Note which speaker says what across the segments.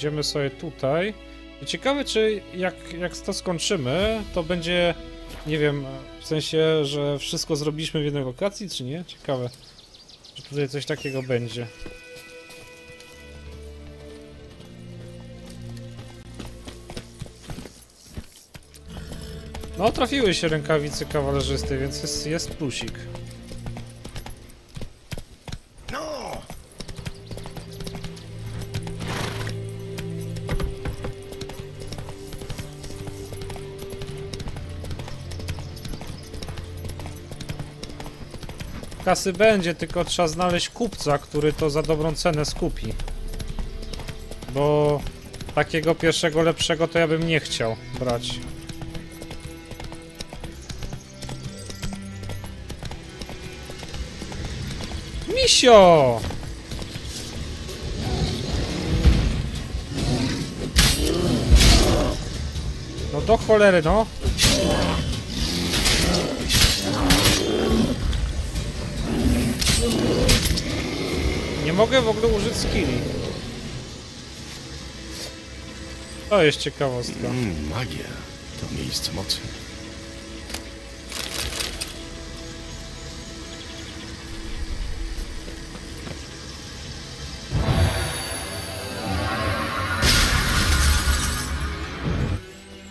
Speaker 1: Idziemy sobie tutaj. Ciekawe, czy jak, jak to skończymy, to będzie, nie wiem, w sensie, że wszystko zrobiliśmy w jednej lokacji, czy nie? Ciekawe, czy tutaj coś takiego będzie. No, trafiły się rękawice kawalerzysty, więc jest, jest plusik. Kasy będzie, tylko trzeba znaleźć kupca, który to za dobrą cenę skupi. Bo takiego pierwszego lepszego to ja bym nie chciał brać. Misio! No do cholery, no. Mogę w ogóle użyć skilli. To jest ciekawostka.
Speaker 2: Mm, magia to miejsce mocy.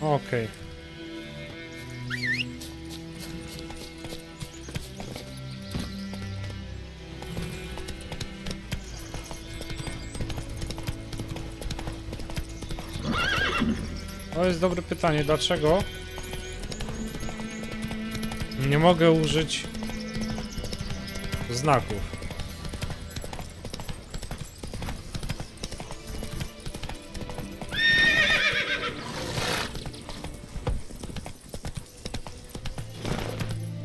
Speaker 1: Okej. To jest dobre pytanie, dlaczego nie mogę użyć znaków?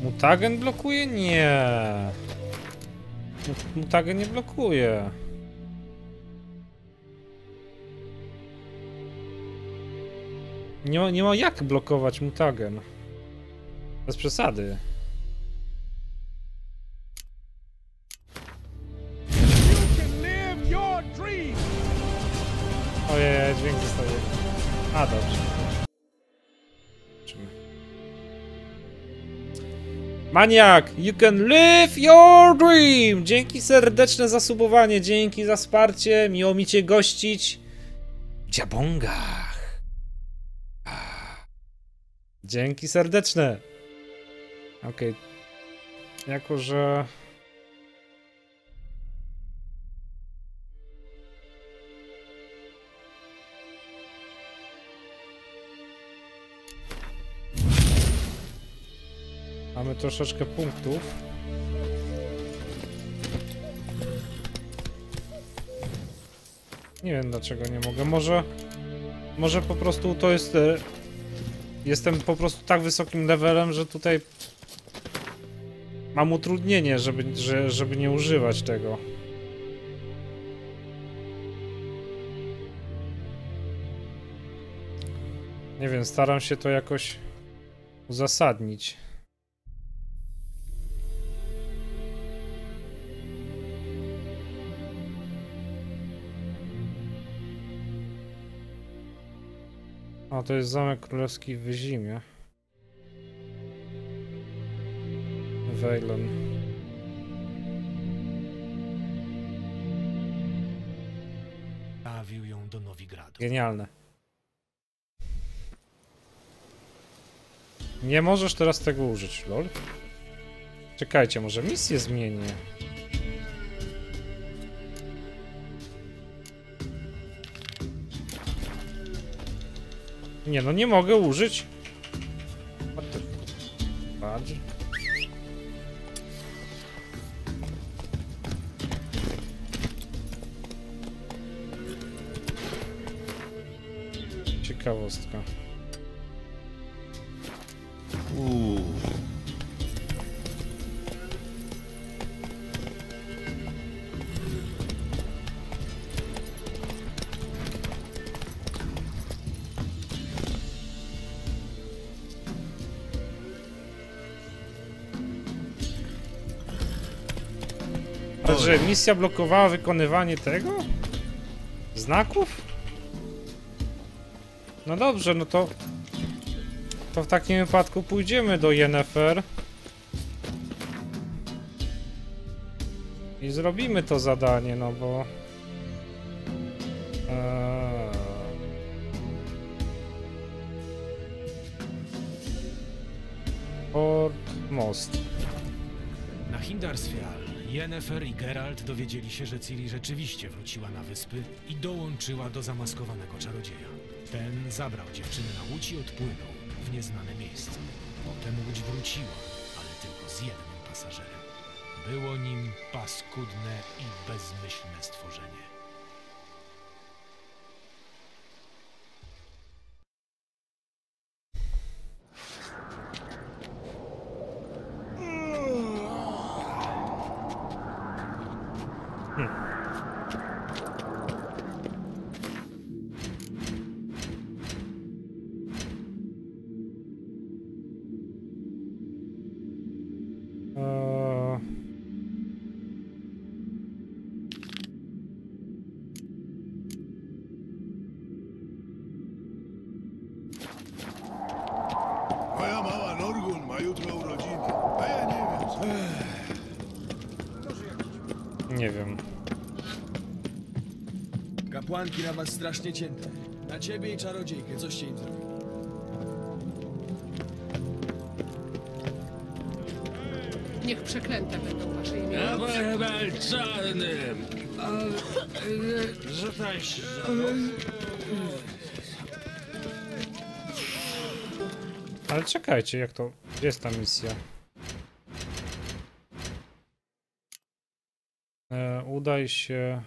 Speaker 1: Mutagen blokuje? Nie. Mut- Mutagen nie blokuje. Nie ma, nie ma jak blokować mutagen. Bez przesady. Ojej, dźwięk zostaje. A, dobrze. Maniak, you can live your dream! Dzięki serdeczne za subowanie, dzięki za wsparcie, miło mi cię gościć w Dzięki serdeczne. Okej. Jako, że... Mamy troszeczkę punktów. Nie wiem dlaczego nie mogę. Może. Może po prostu to jest. Jestem po prostu tak wysokim levelem, że tutaj. Mam utrudnienie, żeby, że, żeby nie używać tego. Nie wiem, staram się to jakoś uzasadnić. To jest Zamek Królewski w Wyzimie. Wejlen.
Speaker 3: Stawił ją do Nowigradu.
Speaker 1: Genialne. Nie możesz teraz tego użyć, lol. Czekajcie, może misję zmienię. Nie no, nie mogę użyć. What? Ciekawostka.
Speaker 2: Uuu,
Speaker 1: Także misja blokowała wykonywanie tego? Znaków? No dobrze, no to... To w takim wypadku pójdziemy do Yennefer. I zrobimy to zadanie, no bo... Eee... Port Most.
Speaker 3: Yennefer i Geralt dowiedzieli się, że Ciri rzeczywiście wróciła na wyspy i dołączyła do zamaskowanego czarodzieja. Ten zabrał dziewczynę na łódź i odpłynął w nieznane miejsce. Potem łódź wróciła, ale tylko z jednym pasażerem. Było nim paskudne i bezmyślne stworzenie.
Speaker 4: Kapłanki na was strasznie cięte. Na ciebie i czarodziejkę, coście im zrobili?
Speaker 5: Niech przeklęte będą wasze imiona.
Speaker 6: czarnym! Rzucaj się!
Speaker 1: Ale czekajcie, jak to... Gdzie jest ta misja? E, udaj się...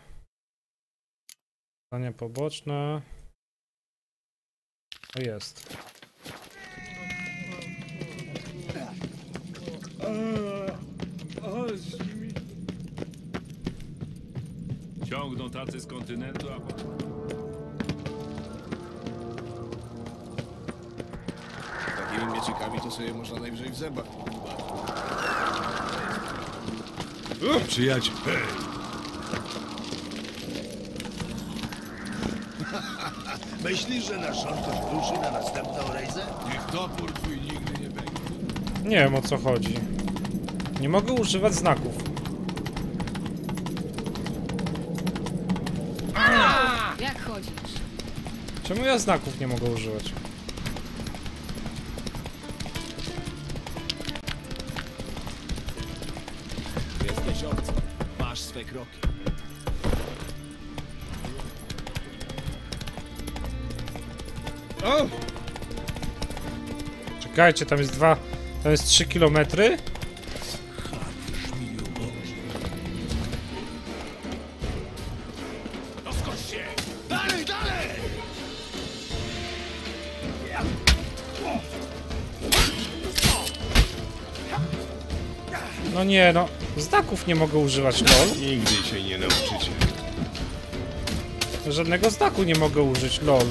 Speaker 1: Zadanie poboczne... O, jest.
Speaker 6: Ciągną tacy z kontynentu, a potem...
Speaker 7: Takimi mieczykami to sobie można najwyżej w zębach.
Speaker 2: O, przyjaciel.
Speaker 7: Myślisz, że nasz też ruszy na następną rejzę?
Speaker 4: Niech topór twój nigdy nie będzie.
Speaker 1: Nie wiem o co chodzi. Nie mogę używać znaków.
Speaker 5: Jak chodzisz?
Speaker 1: Czemu ja znaków nie mogę używać?
Speaker 4: Jesteś obcy. Masz swe kroki.
Speaker 1: O! Czekajcie, tam jest dwa... Tam jest 3 kilometry?
Speaker 7: Dalej, dalej!
Speaker 1: No nie, no. Znaków nie mogę używać, lol.
Speaker 2: Nigdy się nie nauczycie.
Speaker 1: Żadnego znaku nie mogę użyć, lol.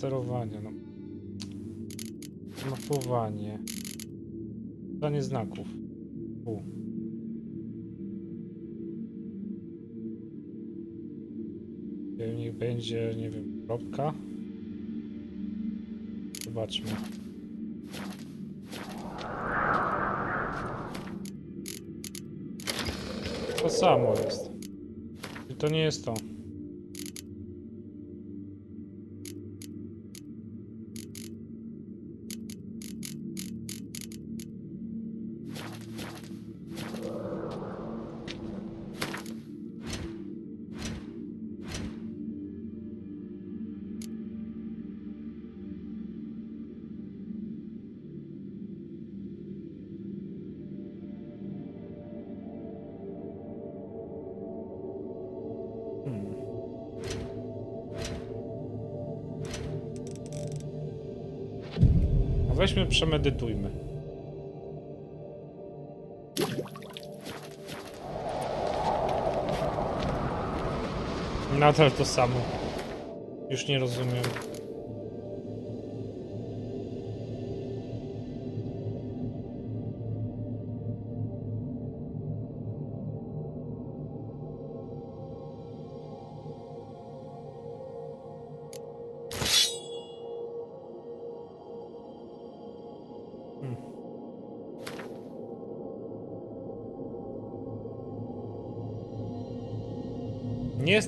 Speaker 1: Sterowania, no. Mapowanie. Danie znaków. U. Niech będzie, nie wiem, kropka. Zobaczmy. To samo jest. I to nie jest to. Weźmy, przemedytujmy. Nadal to samo. Już nie rozumiem.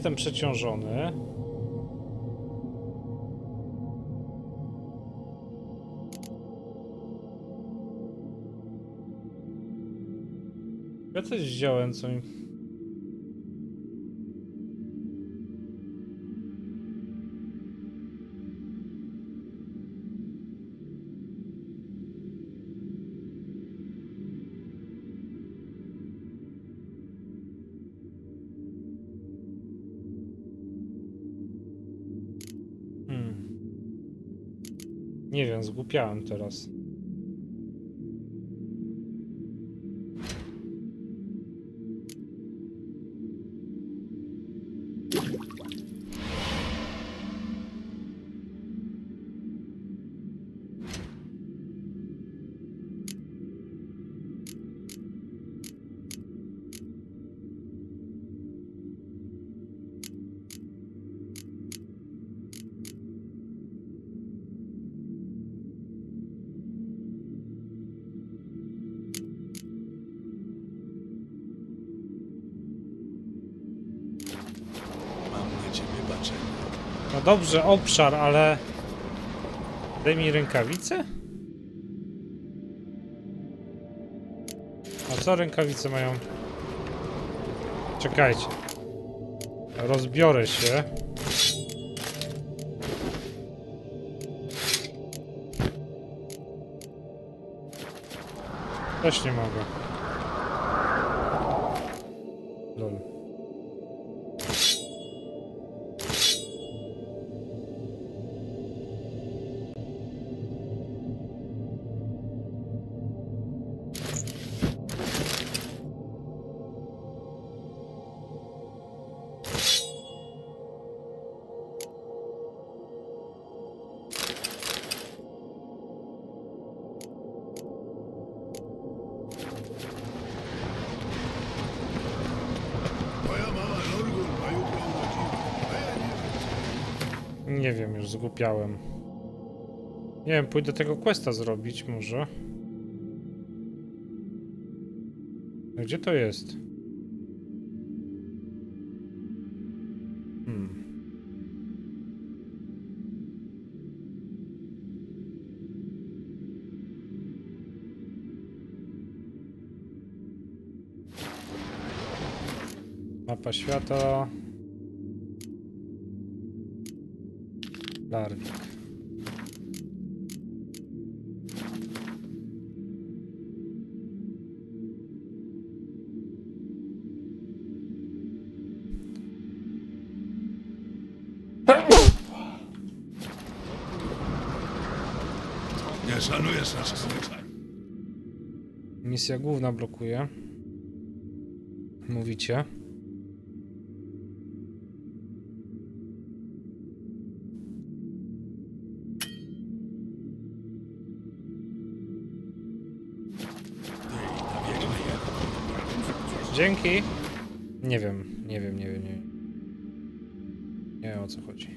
Speaker 1: Jestem przeciążony. Ja coś wziąłem, co mi... zgłupiałem teraz. Dobrze, obszar, ale... Daj mi rękawice? A co rękawice mają? Czekajcie. Rozbiorę się. Też nie mogę.
Speaker 7: Nie wiem.
Speaker 1: Już zgłupiałem. Nie wiem, pójdę tego questa zrobić może. Gdzie to jest? Hmm. Mapa świata. Larwik.
Speaker 7: Nie szanujesz naszych zwyczajów.
Speaker 1: Misja główna blokuje. Mówicie. Dzięki. Nie wiem, nie wiem, nie wiem, nie wiem. Nie wiem o co chodzi.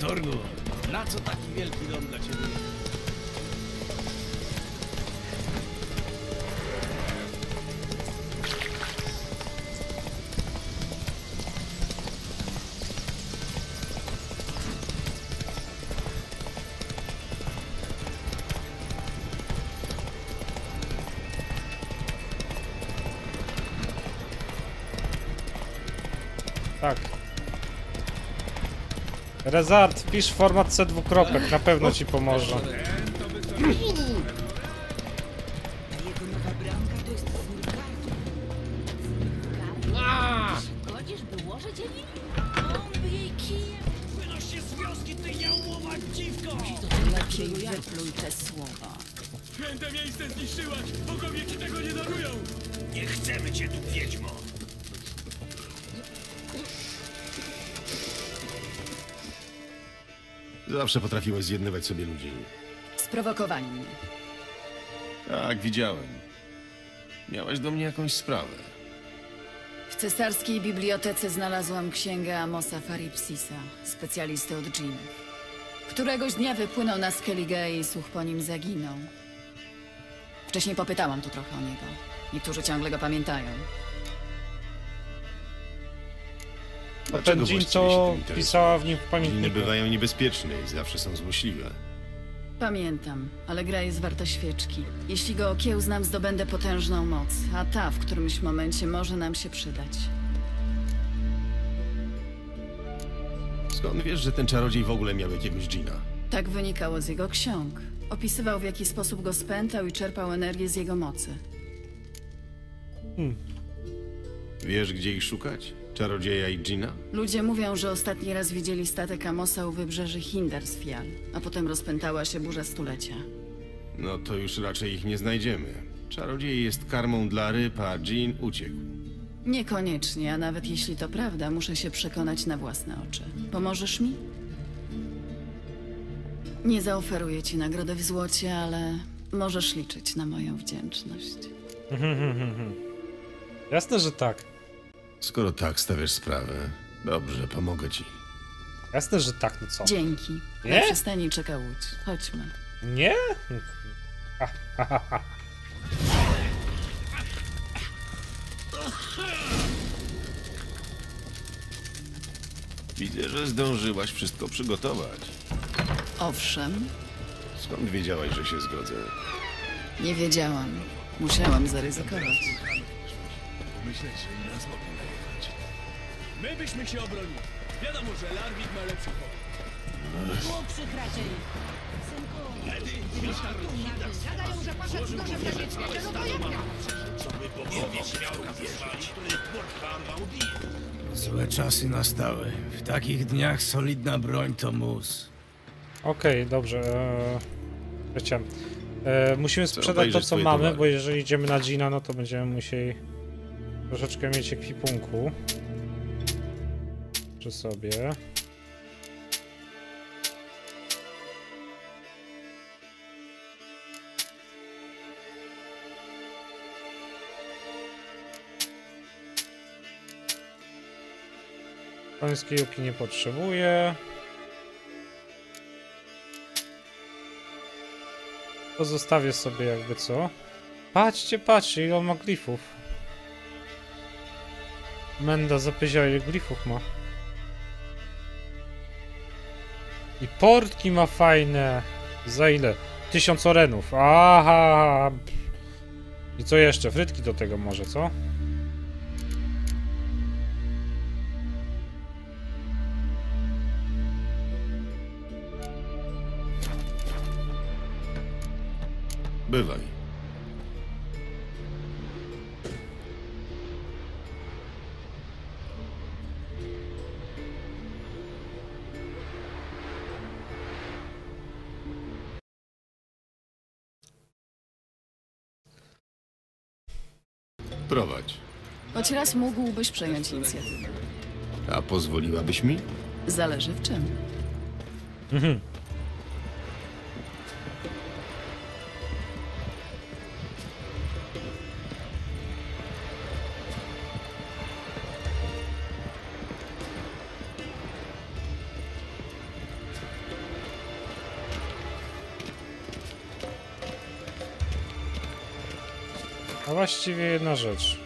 Speaker 4: Torgu, na co taki wielki dom dla ciebie?
Speaker 1: Rezart, wpisz format C dwukropek, na pewno ci pomoże.
Speaker 8: Wypluj te słowa.
Speaker 4: Święte miejsce zniszczyłaś! Bogowie ci tego nie darują!
Speaker 3: Nie chcemy cię tu, wiedźmo!
Speaker 2: Zawsze potrafiłeś zjednywać sobie ludzi.
Speaker 8: Sprowokowali mnie.
Speaker 2: Tak, widziałem. Miałeś do mnie jakąś sprawę.
Speaker 8: W cesarskiej bibliotece znalazłam księgę Amosa Faripsisa, specjalisty od dżinów. Któregoś dnia wypłynął na Skellige i słuch po nim zaginął. Wcześniej popytałam tu trochę o niego. Niektórzy ciągle go pamiętają.
Speaker 2: Dlaczego interesujesz?
Speaker 1: pisała w nim w pamiętniku.
Speaker 2: bywają niebezpieczne i zawsze są złośliwe.
Speaker 8: Pamiętam, ale gra jest warta świeczki. Jeśli go okiełznam, zdobędę potężną moc, a ta w którymś momencie może nam się przydać.
Speaker 2: Skąd wiesz, że ten czarodziej w ogóle miał jakiegoś dżina?
Speaker 8: Tak wynikało z jego ksiąg. Opisywał, w jaki sposób go spętał i czerpał energię z jego mocy.
Speaker 2: Wiesz, gdzie ich szukać? Czarodzieja i dżina?
Speaker 8: Ludzie mówią, że ostatni raz widzieli statek Amosa u wybrzeży Hindarsfjall, a potem rozpętała się burza stulecia.
Speaker 2: No to już raczej ich nie znajdziemy. Czarodziej jest karmą dla ryb, a dżin uciekł.
Speaker 8: Niekoniecznie, a nawet jeśli to prawda, muszę się przekonać na własne oczy. Pomożesz mi? Nie zaoferuję ci nagrody w złocie, ale możesz liczyć na moją wdzięczność.
Speaker 1: Jasne, że tak.
Speaker 2: Skoro tak stawiasz sprawę, dobrze, pomogę ci.
Speaker 1: Jasne, że tak, no co?
Speaker 8: Dzięki.
Speaker 1: Nie?
Speaker 8: Na przystani czeka łódź. Chodźmy.
Speaker 1: Nie? Ha, ha, ha, ha.
Speaker 2: Widzę, że zdążyłaś wszystko przygotować.
Speaker 8: Owszem,
Speaker 2: Skąd wiedziałaś, że się zgodzę?
Speaker 8: nie wiedziałam. Musiałam zaryzykować.
Speaker 7: Myśleć, że nas mogą.
Speaker 4: My byśmy się obronili. Wiadomo, że Larwik ma lepszy chłop.
Speaker 8: Chłopszych raczej.
Speaker 9: Złe czasy nastały. W takich dniach solidna broń to mus.
Speaker 1: Okej, dobrze. Eee, eee, musimy sprzedać to, co mamy,
Speaker 2: towary.
Speaker 1: bo jeżeli idziemy na Gina, no to będziemy musieli troszeczkę mieć ekwipunku. Przy sobie. Pańskiej juki nie potrzebuję. To zostawię sobie jakby co. Patrzcie, patrzcie, ile on ma glifów. Menda zapyziała, ile glifów ma. I portki ma fajne. Za ile? Tysiąc orenów. Aha. I co jeszcze? Frytki do tego może, co?
Speaker 2: Bywaj.
Speaker 8: Choć raz mógłbyś przejąć inicjatywę.
Speaker 2: A pozwoliłabyś mi?
Speaker 8: Zależy w czym.
Speaker 1: A właściwie jedna rzecz.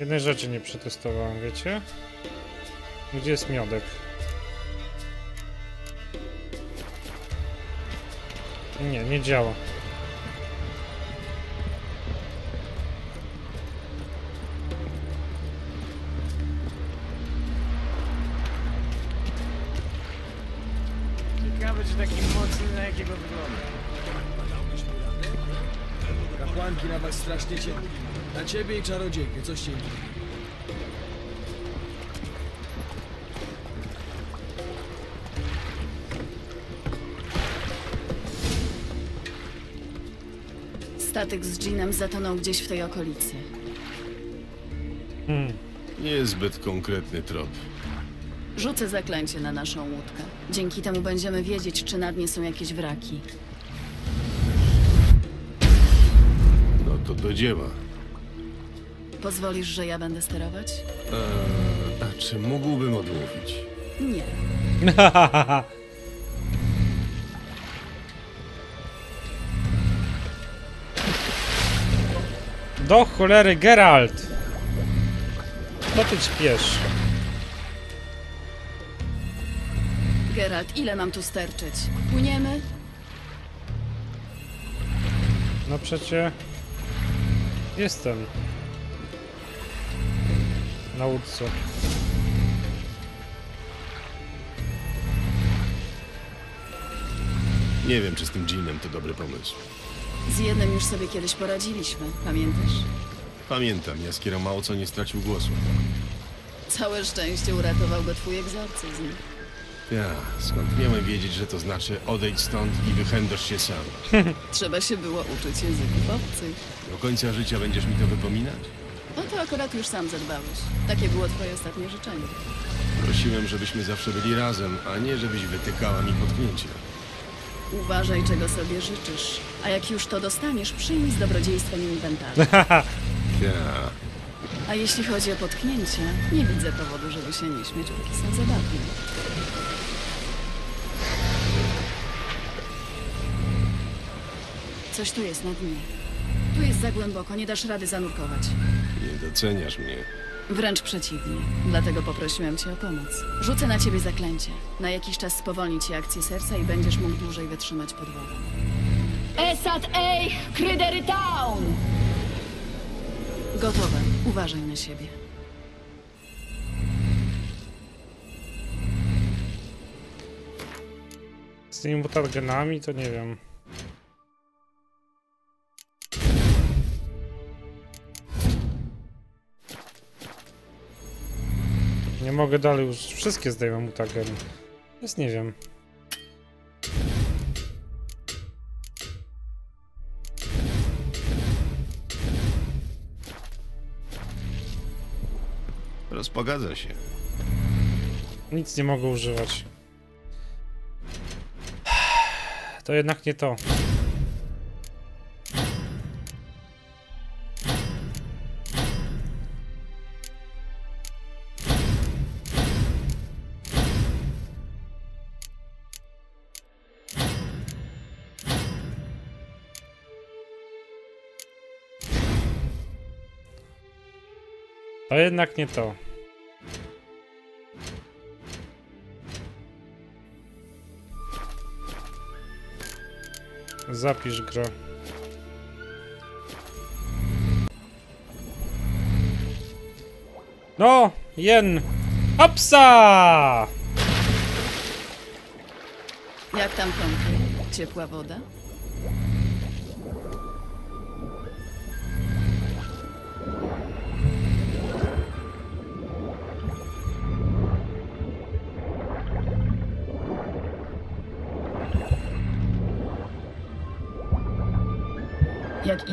Speaker 1: Jednej rzeczy nie przetestowałem, wiecie? Gdzie jest miodek? Nie, nie działa.
Speaker 4: Ciebie i czarodziejkę, coś się dzieje.
Speaker 8: Statek z Jeanem zatonął gdzieś w tej okolicy.
Speaker 2: Niezbyt konkretny trop.
Speaker 8: Rzucę zaklęcie na naszą łódkę. Dzięki temu będziemy wiedzieć, czy na dnie są jakieś wraki.
Speaker 2: No to do dzieła.
Speaker 8: Pozwolisz, że ja będę sterować?
Speaker 2: Eee, a czy mógłbym odmówić?
Speaker 8: Nie.
Speaker 1: Do cholery, Geralt! Co ty ćpiesz?
Speaker 8: Geralt, ile mam tu sterczyć? Płyniemy?
Speaker 1: No przecie... Jestem. Na łódce.
Speaker 2: Nie wiem, czy z tym dżinem to dobry pomysł.
Speaker 8: Z jednym już sobie kiedyś poradziliśmy, pamiętasz?
Speaker 2: Pamiętam, Jaskiero mało co nie stracił głosu.
Speaker 8: Całe szczęście uratował go twój egzorcyzm.
Speaker 2: Ja, skąd miałem wiedzieć, że to znaczy odejdź stąd i wychędasz się sam?
Speaker 8: Trzeba się było uczyć języków obcych.
Speaker 2: Do końca życia będziesz mi to wypominać?
Speaker 8: To akurat już sam zadbałeś. Takie było twoje ostatnie życzenie.
Speaker 2: Prosiłem, żebyśmy zawsze byli razem, a nie żebyś wytykała mi potknięcie.
Speaker 8: Uważaj, czego sobie życzysz. A jak już to dostaniesz, przyjmij z dobrodziejstwem inwentarza.
Speaker 2: Ja,
Speaker 8: A jeśli chodzi o potknięcie, nie widzę powodu, żeby się nie śmiać, póki są zabawne. Coś tu jest na dnie. Tu jest za głęboko, nie dasz rady zanurkować.
Speaker 2: Nie doceniasz mnie.
Speaker 8: Wręcz przeciwnie. Dlatego poprosiłem cię o pomoc. Rzucę na ciebie zaklęcie. Na jakiś czas spowolni ci akcję serca i będziesz mógł dłużej wytrzymać pod wodą. Esat ej, Krydery Town! Gotowe. Uważaj na siebie.
Speaker 1: Z tymi mutagenami to nie wiem. Mogę dalej już wszystkie zdejmę mutageny. Więc nie wiem.
Speaker 2: Rozpogadza się.
Speaker 1: Nic nie mogę używać. To jednak nie to. To jednak nie to. Zapisz grę. No, jen. Hopsa!
Speaker 8: Jak tam kąpy? Ciepła woda?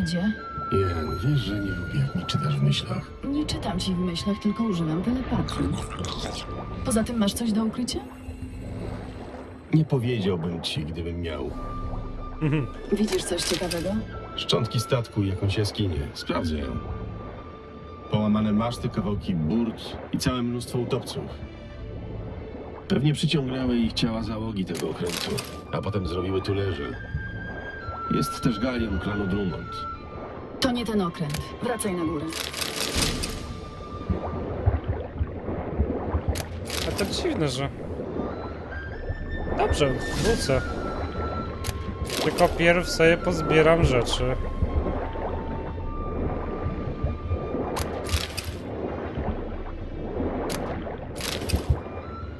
Speaker 8: Idzie?
Speaker 2: Jan, wiesz, że nie lubię, jak mi czytasz w myślach.
Speaker 8: Nie czytam ci w myślach, tylko używam telepatii. Poza tym masz coś do ukrycia?
Speaker 2: Nie powiedziałbym ci, gdybym miał.
Speaker 8: Widzisz coś ciekawego?
Speaker 2: Szczątki statku i jakąś jaskinię. Sprawdzę ją. Połamane maszty, kawałki burt i całe mnóstwo utopców. Pewnie przyciągnęły ich ciała załogi tego okrętu, a potem zrobiły tu leże. Jest też galion klanu Drummond.
Speaker 8: To nie ten okręt. Wracaj na górę.
Speaker 1: A to dziwne, że... Dobrze, wrócę. Tylko pierw sobie pozbieram rzeczy.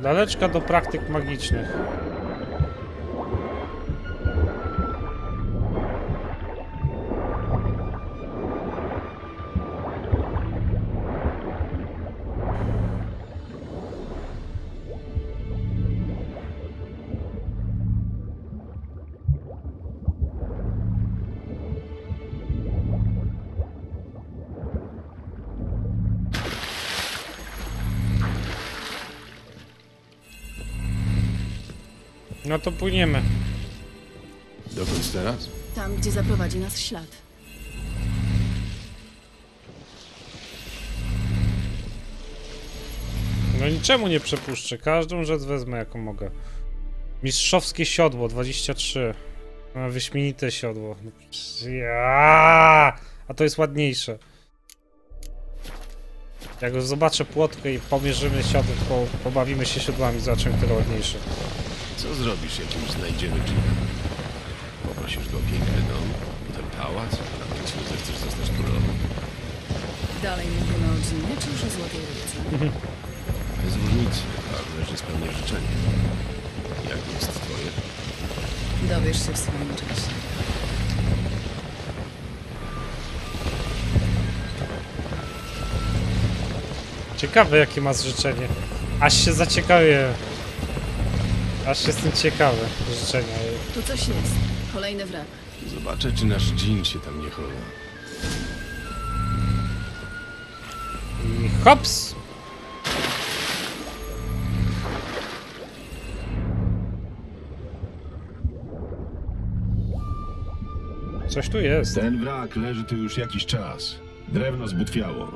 Speaker 1: Daleczka do praktyk magicznych. No to płyniemy.
Speaker 2: Dokąd teraz?
Speaker 8: Tam, gdzie zaprowadzi nas ślad.
Speaker 1: No niczemu nie przepuszczę. Każdą rzecz wezmę jaką mogę. Mistrzowskie siodło 23. A, wyśmienite siodło. No przecież Ja! A to jest ładniejsze. Jak już zobaczę płotkę i pomierzymy siodło, po, pobawimy się siodłami, zobaczymy, które ładniejsze.
Speaker 2: Co zrobisz, jak już znajdziemy Gina? Poprosisz go o piękny dom, potem pałac, a w końcu zechcesz zostać królową.
Speaker 8: Dalej mówimy o Ginie, czy już o Złotej Rybce?
Speaker 2: Bez różnicy, ważne, że spełnię życzenie. Jak jest twoje?
Speaker 8: Dowiesz się w swoim czasie.
Speaker 1: Ciekawe jakie ma życzenie. Aż się zaciekawię. Aż jestem ciekawy życzenia.
Speaker 8: Tu coś jest. Kolejny wrak.
Speaker 2: Zobaczę, czy nasz Jean się tam nie chowa.
Speaker 1: I hops! Coś tu jest.
Speaker 2: Ten wrak leży tu już jakiś czas. Drewno zbutwiało.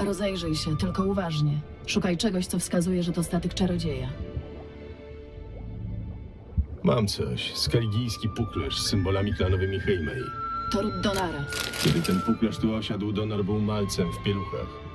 Speaker 8: Rozejrzyj się, tylko uważnie. Szukaj czegoś, co wskazuje, że to statek czarodzieja.
Speaker 2: Mam coś. Skaligijski puklerz z symbolami klanowymi Heimei.
Speaker 8: To ród Donara.
Speaker 2: Kiedy ten puklerz tu osiadł, Donor był malcem w pieluchach.